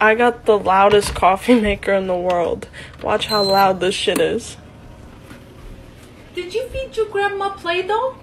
I got the loudest coffee maker in the world. Watch how loud this shit is. Did you feed your grandma Play-Doh?